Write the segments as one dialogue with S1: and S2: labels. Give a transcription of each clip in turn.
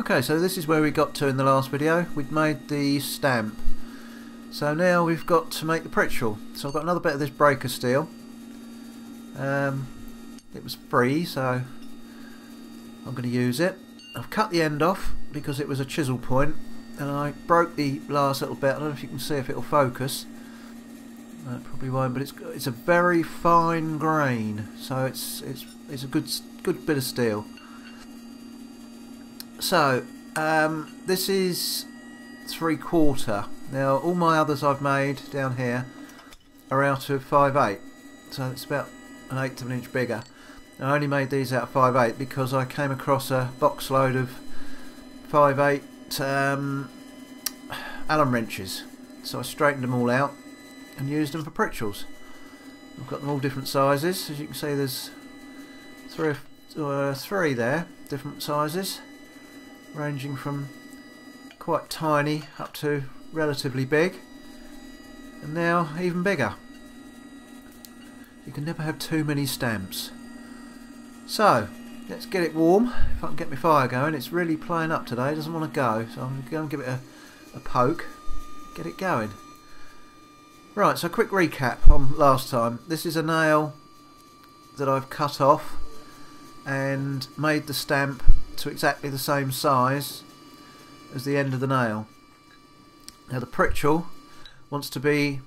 S1: Okay, so this is where we got to in the last video. We'd made the stamp. So now we've got to make the Pritchel. So I've got another bit of this breaker steel. Um, it was free, so I'm going to use it. I've cut the end off because it was a chisel point and I broke the last little bit. I don't know if you can see if it'll focus. It probably won't, but it's it's a very fine grain, so it's it's it's a good good bit of steel. So um, this is three quarter. Now all my others I've made down here are out of five eight, so it's about an eighth of an inch bigger. I only made these out of five eight because I came across a box load of five eight um, Allen wrenches, so I straightened them all out and used them for Pritchels. I've got them all different sizes. As you can see, there's three, uh, three there, different sizes, ranging from quite tiny up to relatively big, and now even bigger. You can never have too many stamps. So, let's get it warm. If I can get my fire going, it's really playing up today. It doesn't want to go, so I'm going to give it a, a poke. Get it going. Right, so a quick recap on last time. This is a nail that I've cut off and made the stamp to exactly the same size as the end of the nail. Now the Pritchel wants to be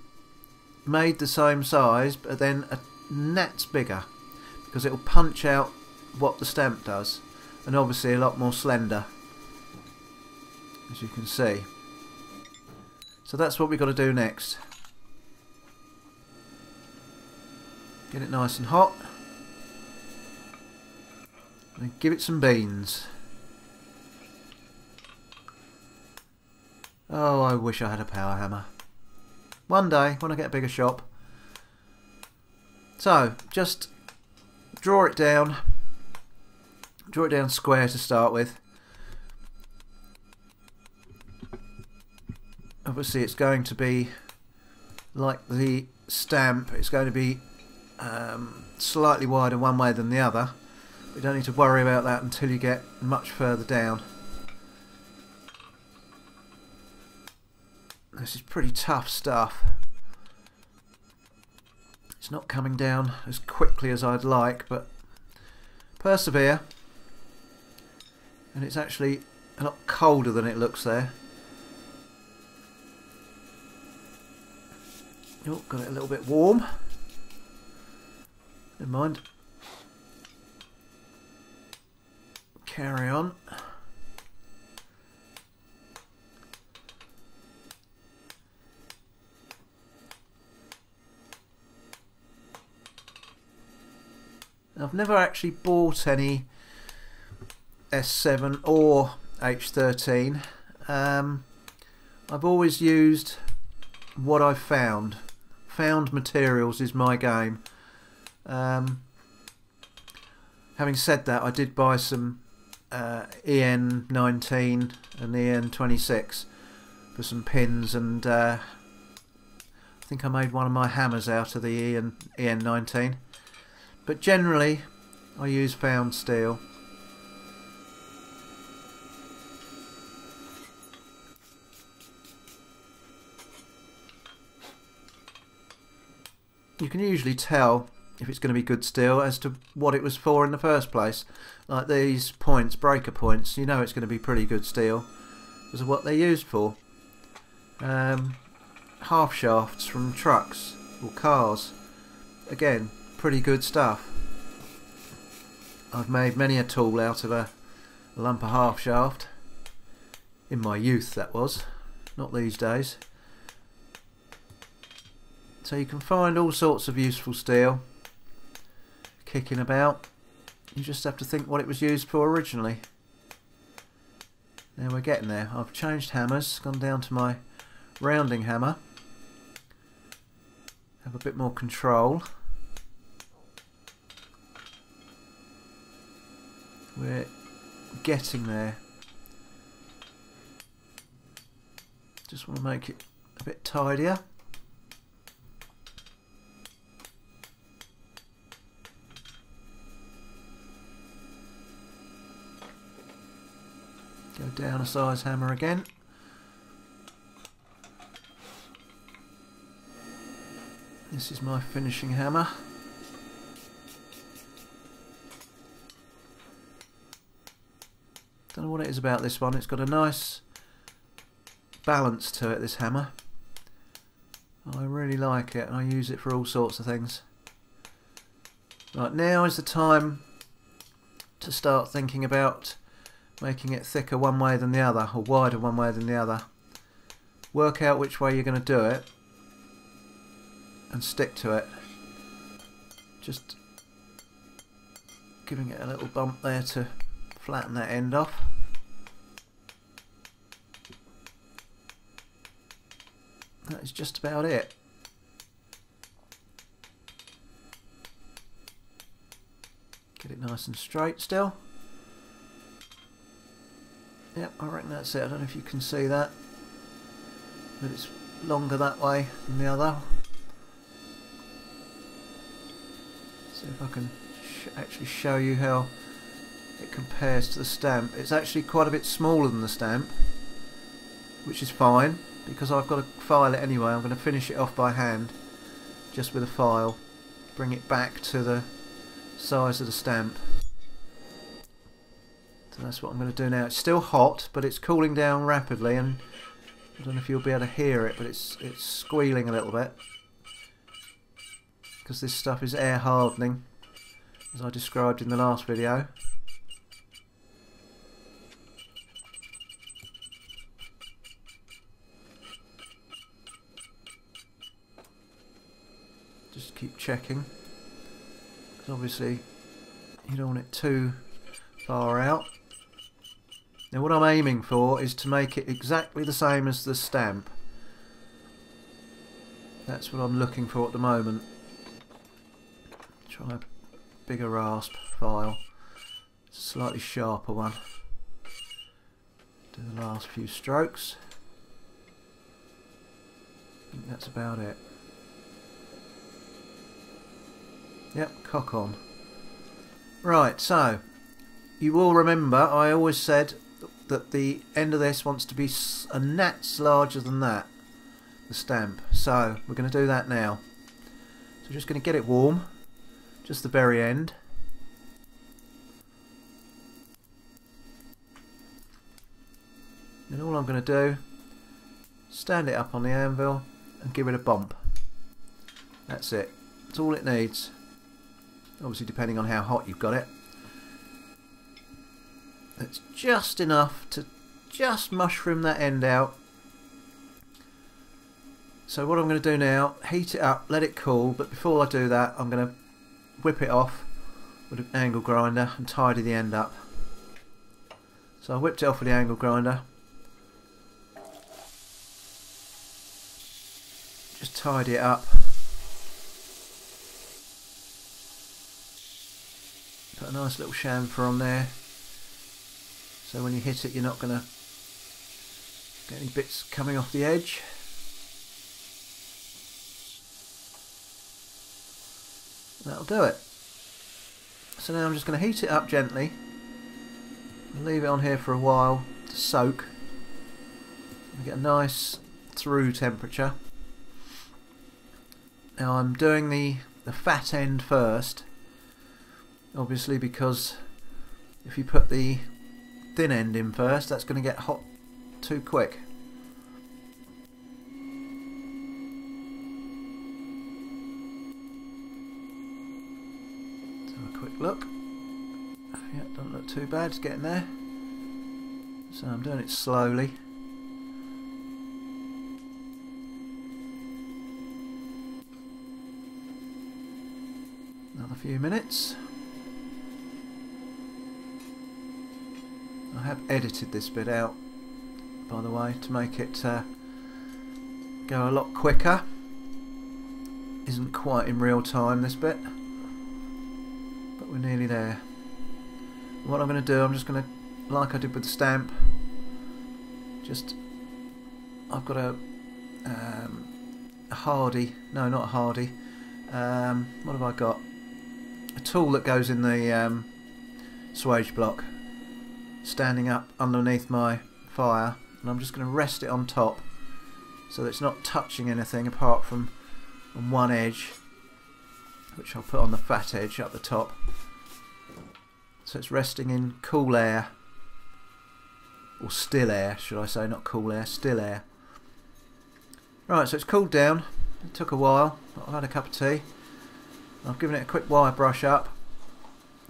S1: made the same size but then a gnat's bigger because it will punch out what the stamp does and obviously a lot more slender as you can see. So that's what we've got to do next. Get it nice and hot give it some beans. Oh I wish I had a power hammer. One day when I get a bigger shop. So just draw it down. Draw it down square to start with. Obviously it's going to be like the stamp. It's going to be um, slightly wider one way than the other we don't need to worry about that until you get much further down this is pretty tough stuff it's not coming down as quickly as I'd like, but persevere. And it's actually a lot colder than it looks there. Oh, got it a little bit warm. Never mind. Carry on. I've never actually bought any S7 or H13. Um, I've always used what I've found. Found materials is my game. Um, having said that, I did buy some uh, EN19 and EN26 for some pins and uh, I think I made one of my hammers out of the EN, EN19. But generally, I use found steel. You can usually tell if it's going to be good steel as to what it was for in the first place. Like these points, breaker points, you know it's going to be pretty good steel because of what they're used for. Um, half shafts from trucks or cars. Again, pretty good stuff. I've made many a tool out of a lump of half shaft. In my youth that was, not these days. So you can find all sorts of useful steel kicking about. You just have to think what it was used for originally. Now we're getting there. I've changed hammers, gone down to my rounding hammer. Have a bit more control. We're getting there. Just want to make it a bit tidier. Down a size hammer again. This is my finishing hammer. Don't know what it is about this one. It's got a nice balance to it, this hammer. I really like it and I use it for all sorts of things. Right, now is the time to start thinking about making it thicker one way than the other or wider one way than the other. Work out which way you're going to do it and stick to it. Just giving it a little bump there to flatten that end off. That is just about it. Get it nice and straight still. Yep, I reckon that's it. I don't know if you can see that. But it's longer that way than the other. See if I can sh actually show you how it compares to the stamp. It's actually quite a bit smaller than the stamp, which is fine because I've got to file it anyway. I'm going to finish it off by hand, just with a file. Bring it back to the size of the stamp. So that's what I'm going to do now. It's still hot, but it's cooling down rapidly, and I don't know if you'll be able to hear it, but it's it's squealing a little bit. Because this stuff is air hardening as I described in the last video. Just keep checking. Because obviously you don't want it too far out now what I'm aiming for is to make it exactly the same as the stamp that's what I'm looking for at the moment Try a bigger rasp file, slightly sharper one. Do the last few strokes. I think that's about it. Yep, cock on. Right, so you will remember I always said that the end of this wants to be a gnat's larger than that, the stamp. So we're going to do that now. So just going to get it warm just the very end. And all I'm going to do, stand it up on the anvil and give it a bump. That's it. That's all it needs. Obviously depending on how hot you've got it. It's just enough to just mushroom that end out. So what I'm going to do now, heat it up, let it cool, but before I do that I'm going to whip it off with an angle grinder and tidy the end up. So I whipped it off with the angle grinder. Just tidy it up. Put a nice little chamfer on there. So when you hit it you're not going to get any bits coming off the edge. That'll do it. So now I'm just going to heat it up gently. Leave it on here for a while to soak. Get a nice through temperature. Now I'm doing the, the fat end first. Obviously because if you put the thin end in first that's going to get hot too quick. Have a quick look. Yeah, don't look too bad, it's getting there. So I'm doing it slowly. Another few minutes. I have edited this bit out, by the way, to make it uh, go a lot quicker. Isn't quite in real time, this bit But we're nearly there. What I'm going to do, I'm just going to, like I did with the stamp, just, I've got a, um, a hardy, no not a hardy, um, what have I got? A tool that goes in the um, swage block. Standing up underneath my fire and I'm just going to rest it on top so that it's not touching anything apart from on one edge which I'll put on the fat edge up the top. So it's resting in cool air or still air should I say not cool air still air. Right so it's cooled down. It took a while I've had a cup of tea. I've given it a quick wire brush up.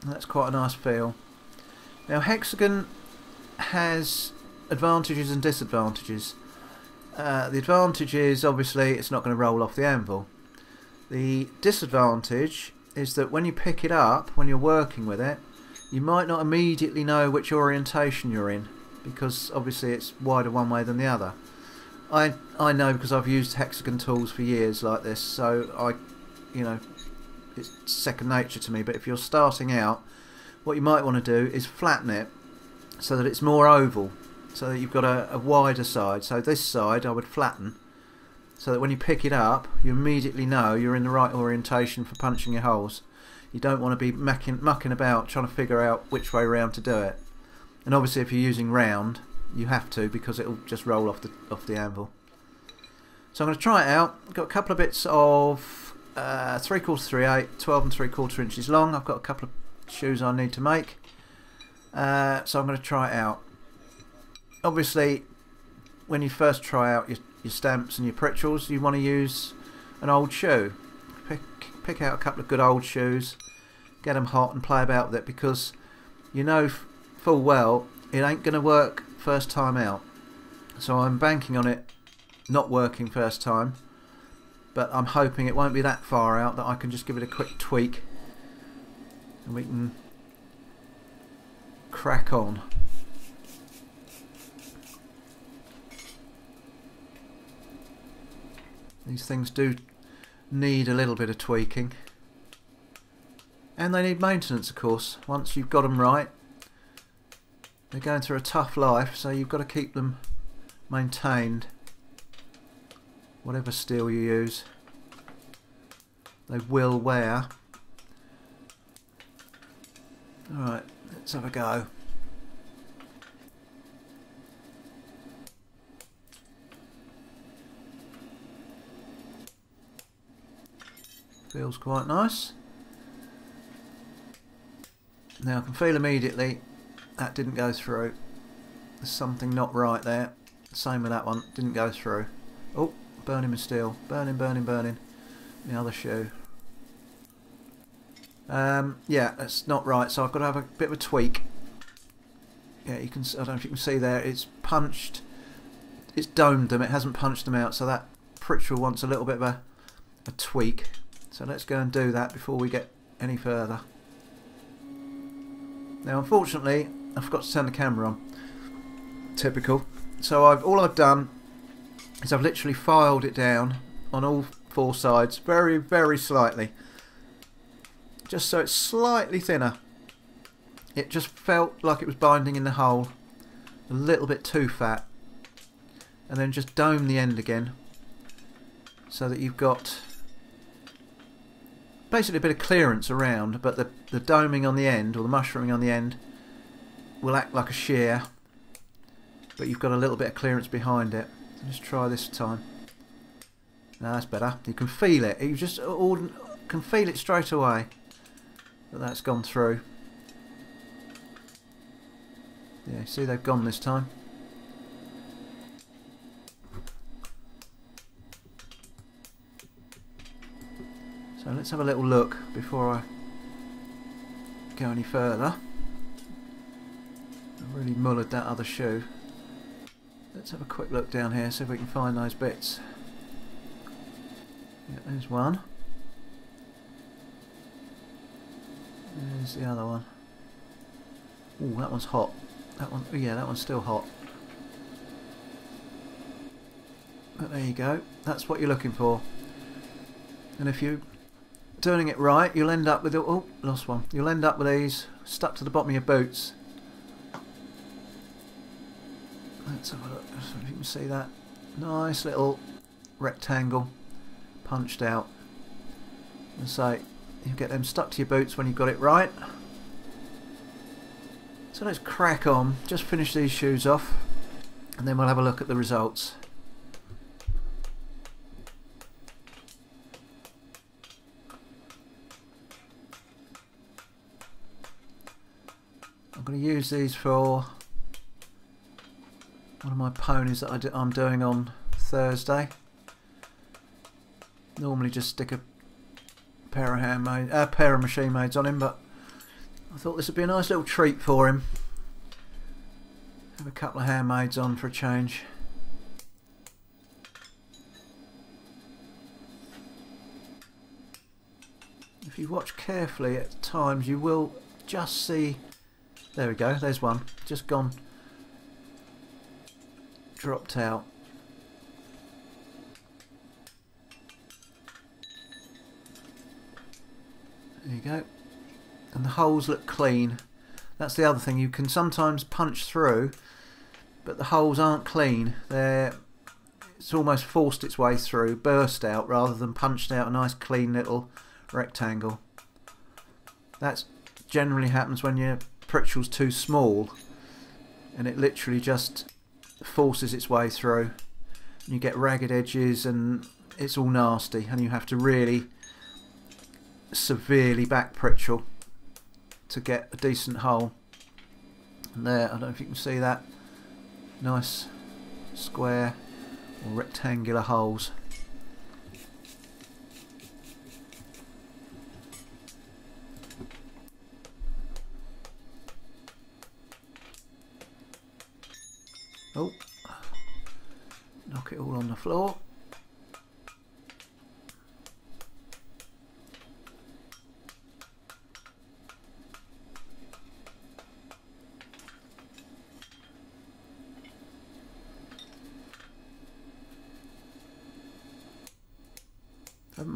S1: That's quite a nice feel now hexagon has advantages and disadvantages uh, the advantage is obviously it's not going to roll off the anvil the disadvantage is that when you pick it up when you're working with it you might not immediately know which orientation you're in because obviously it's wider one way than the other. I I know because I've used hexagon tools for years like this so I you know it's second nature to me but if you're starting out what you might want to do is flatten it so that it's more oval so that you've got a, a wider side so this side I would flatten so that when you pick it up you immediately know you're in the right orientation for punching your holes you don't want to be mucking, mucking about trying to figure out which way around to do it. And obviously if you're using round, you have to because it'll just roll off the off the anvil. So I'm going to try it out. Got a couple of bits of uh, 3 quarter 3 8, 12 and 3 quarter inches long. I've got a couple of shoes I need to make. Uh, so I'm going to try it out. Obviously, when you first try out your, your stamps and your pritchels, you want to use an old shoe. Pick, pick out a couple of good old shoes get them hot and play about with it because you know full well it ain't going to work first time out. So I'm banking on it not working first time but I'm hoping it won't be that far out that I can just give it a quick tweak and we can crack on. These things do need a little bit of tweaking. And they need maintenance, of course. Once you've got them right, they're going through a tough life, so you've got to keep them maintained. Whatever steel you use, they will wear. Alright, let's have a go. Feels quite nice. Now I can feel immediately that didn't go through. There's something not right there. Same with that one, didn't go through. Oh, burning my steel. Burning, burning, burning. The other shoe. Um, yeah, that's not right, so I've got to have a bit of a tweak. Yeah, you can. I don't know if you can see there. It's punched. It's domed them. It hasn't punched them out, so that Pritchel wants a little bit of a, a tweak. So let's go and do that before we get any further. Now unfortunately I forgot to turn the camera on. Typical. So I've all I've done is I've literally filed it down on all four sides very very slightly. Just so it's slightly thinner. It just felt like it was binding in the hole. A little bit too fat. And then just dome the end again so that you've got basically a bit of clearance around, but the, the doming on the end, or the mushrooming on the end, will act like a shear, but you've got a little bit of clearance behind it. Let's try this time. That's better. You can feel it. You just uh, all, can feel it straight away that that's gone through. Yeah, see they've gone this time. So let's have a little look before I go any further. I've really mullered that other shoe. Let's have a quick look down here, see if we can find those bits. Yeah, there's one. There's the other one. Oh, that one's hot. That one, oh yeah, that one's still hot. But there you go. That's what you're looking for. And if you turning it right, you'll end up with... Oh, lost one. You'll end up with these stuck to the bottom of your boots. Let's have a look, if you can see that. Nice little rectangle punched out. And so you get them stuck to your boots when you've got it right. So let's crack on, just finish these shoes off and then we'll have a look at the results. I'm going to use these for one of my ponies that I I'm doing on Thursday. Normally just stick a pair of handmade, a uh, pair of machine mades on him, but I thought this would be a nice little treat for him. Have a couple of handmaids on for a change. If you watch carefully at times you will just see there we go, there's one. Just gone dropped out. There you go. And the holes look clean. That's the other thing. You can sometimes punch through, but the holes aren't clean. They're it's almost forced its way through, burst out, rather than punched out a nice clean little rectangle. That generally happens when your Pritchel's too small, and it literally just forces its way through. You get ragged edges, and it's all nasty, and you have to really severely back Pritchel to get a decent hole. And there, I don't know if you can see that. Nice square or rectangular holes. Oh, knock it all on the floor.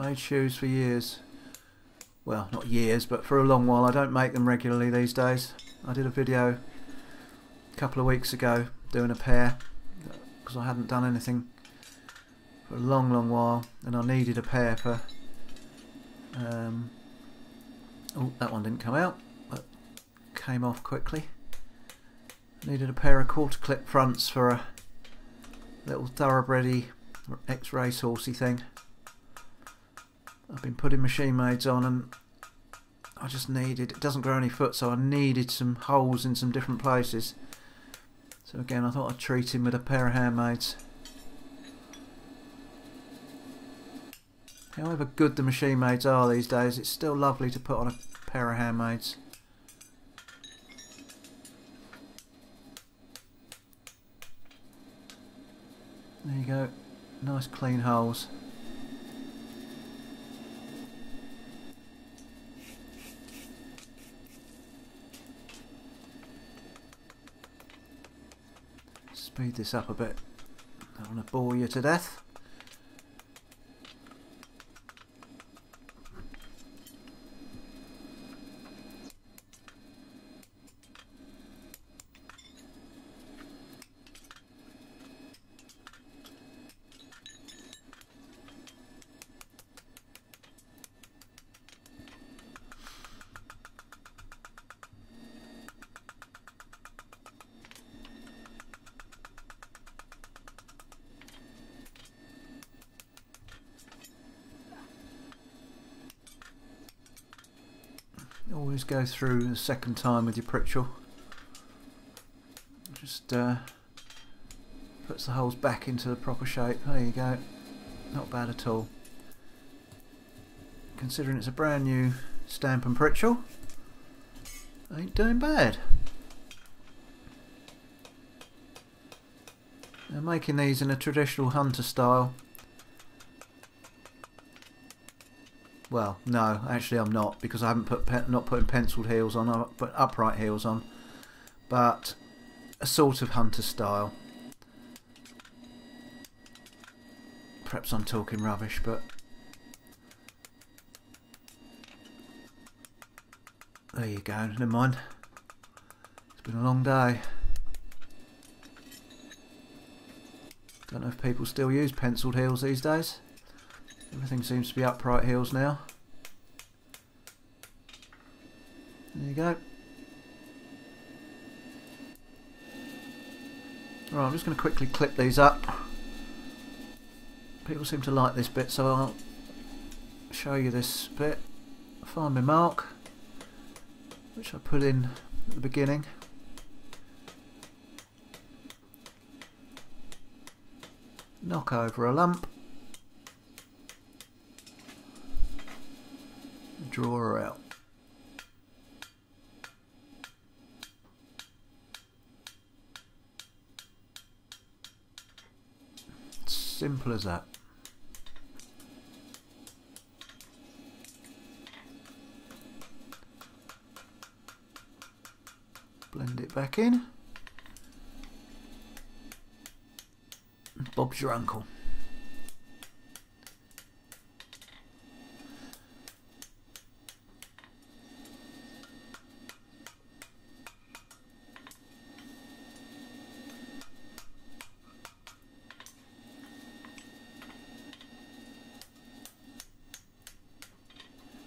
S1: Made shoes for years. Well, not years, but for a long while. I don't make them regularly these days. I did a video a couple of weeks ago doing a pair because I hadn't done anything for a long, long while and I needed a pair for... Um, oh, that one didn't come out, but came off quickly. Needed a pair of quarter clip fronts for a little thoroughbredy ex-race horsey thing. I've been putting machine mades on and I just needed, it doesn't grow any foot so I needed some holes in some different places. So again I thought I'd treat him with a pair of handmaids. However good the machine mades are these days, it's still lovely to put on a pair of handmaids. There you go, nice clean holes. Speed this up a bit. Don't want to bore you to death. Go through the second time with your Pritchel. Just uh, puts the holes back into the proper shape. There you go. Not bad at all. Considering it's a brand new Stampin' Pritchel, ain't doing bad. They're making these in a traditional hunter style Well, no, actually I'm not because I haven't put not putting penciled heels on. I put upright heels on, but a sort of hunter style. Perhaps I'm talking rubbish, but there you go. Never mind. It's been a long day. Don't know if people still use penciled heels these days. Everything seems to be upright heels now. There you go. Right, I'm just going to quickly clip these up. People seem to like this bit, so I'll show you this bit. Find my mark, which I put in at the beginning. Knock over a lump. Draw her out. Simple as that. Blend it back in. Bob's your uncle.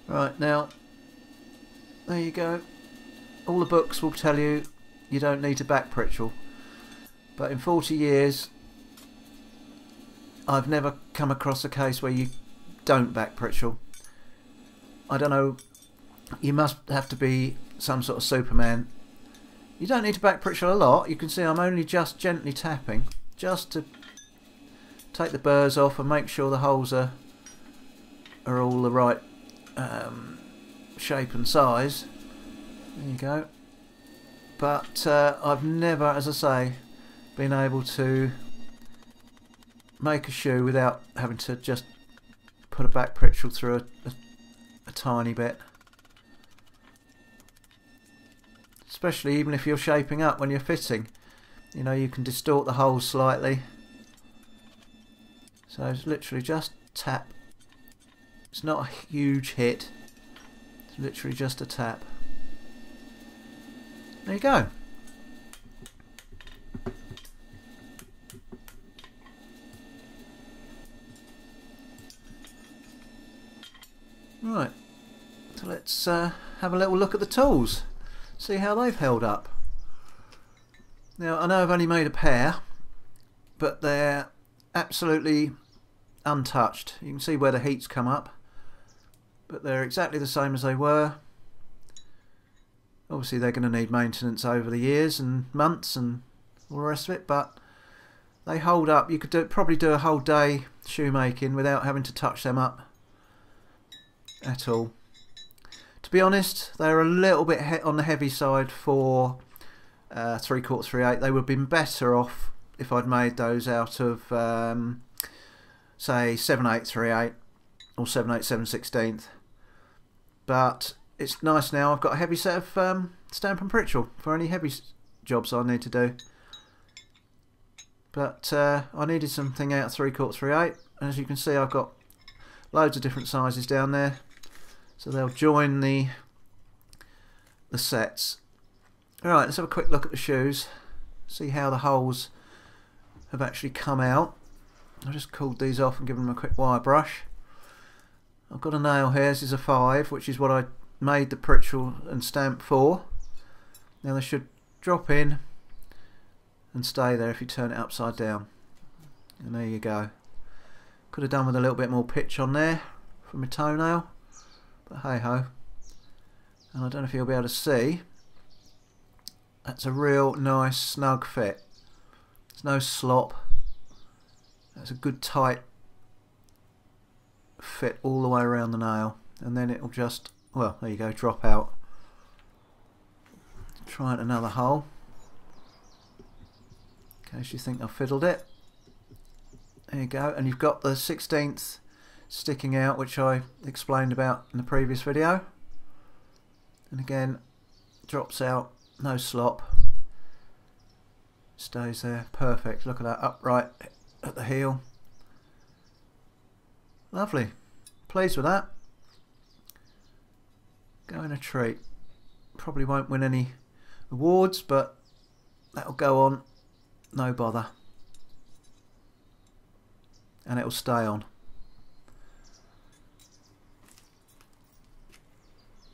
S1: Right, now, there you go. All the will tell you you don't need to back Pritchel. But in 40 years, I've never come across a case where you don't back Pritchel. I don't know, you must have to be some sort of Superman. You don't need to back Pritchel a lot. You can see I'm only just gently tapping, just to take the burrs off and make sure the holes are, are all the right um, shape and size. There you go. But uh, I've never, as I say, been able to make a shoe without having to just put a back Pritchel through a, a, a tiny bit. Especially even if you're shaping up when you're fitting. You know, you can distort the holes slightly. So it's literally just tap it's not a huge hit. It's literally just a tap. There you go. Right, so let's uh, have a little look at the tools, see how they've held up. Now I know I've only made a pair, but they're absolutely untouched. You can see where the heat's come up but they're exactly the same as they were. Obviously they're going to need maintenance over the years and months and all the rest of it, but they hold up. You could do, probably do a whole day shoemaking without having to touch them up at all. To be honest, they're a little bit on the heavy side for uh, 3 quarter 3 8. They would have been better off if I'd made those out of, um, say, 7 8 3 8 or 7 8 7 16th but it's nice now. I've got a heavy set of um, Stamp and Pritchel for any heavy jobs I need to do. But uh, I needed something out of 3 quarter 3 8 and as you can see I've got loads of different sizes down there so they'll join the the sets. Alright, let's have a quick look at the shoes see how the holes have actually come out. I just cooled these off and given them a quick wire brush. I've got a nail here, this is a 5, which is what I made the Pritchel and stamp for. Now they should drop in and stay there if you turn it upside down. And there you go. Could have done with a little bit more pitch on there from my toenail, but hey ho. And I don't know if you'll be able to see, that's a real nice snug fit. There's no slop. That's a good tight fit all the way around the nail and then it'll just well there you go drop out. Try it another hole. In case you think I've fiddled it. There you go and you've got the 16th sticking out which I explained about in the previous video. And again drops out no slop. Stays there perfect. Look at that upright at the heel. Lovely. Pleased with that. Going a treat. Probably won't win any awards, but that'll go on. No bother. And it'll stay on.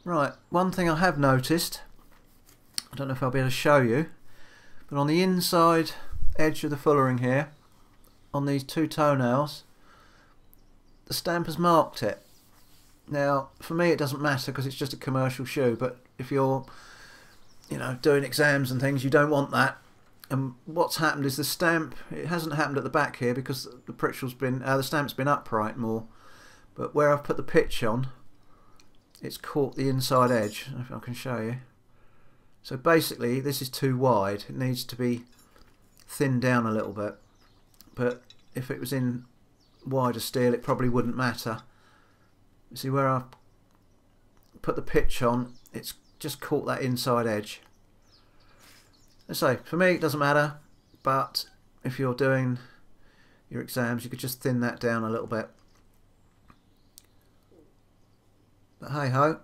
S1: Right, one thing I have noticed, I don't know if I'll be able to show you, but on the inside edge of the fullering here on these two toenails the stamp has marked it now for me it doesn't matter because it's just a commercial shoe but if you're you know doing exams and things you don't want that. And what's happened is the stamp it hasn't happened at the back here because the pritchel's been uh, the stamp's been upright more. But where I've put the pitch on it's caught the inside edge if I can show you. So basically this is too wide. It needs to be thinned down a little bit. But if it was in wider steel it probably wouldn't matter see where I've put the pitch on? It's just caught that inside edge. Say for me it doesn't matter but if you're doing your exams you could just thin that down a little bit. But hey ho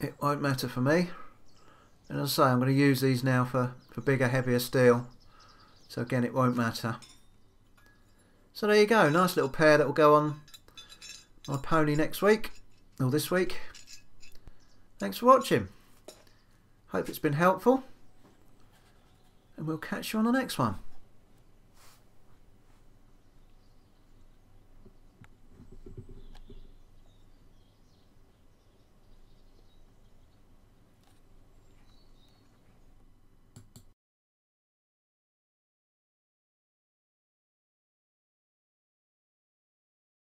S1: it won't matter for me. And as I say I'm going to use these now for, for bigger heavier steel. So again it won't matter. So there you go nice little pair that will go on my pony next week or this week. Thanks for watching. Hope it's been helpful. And we'll catch you on the next one.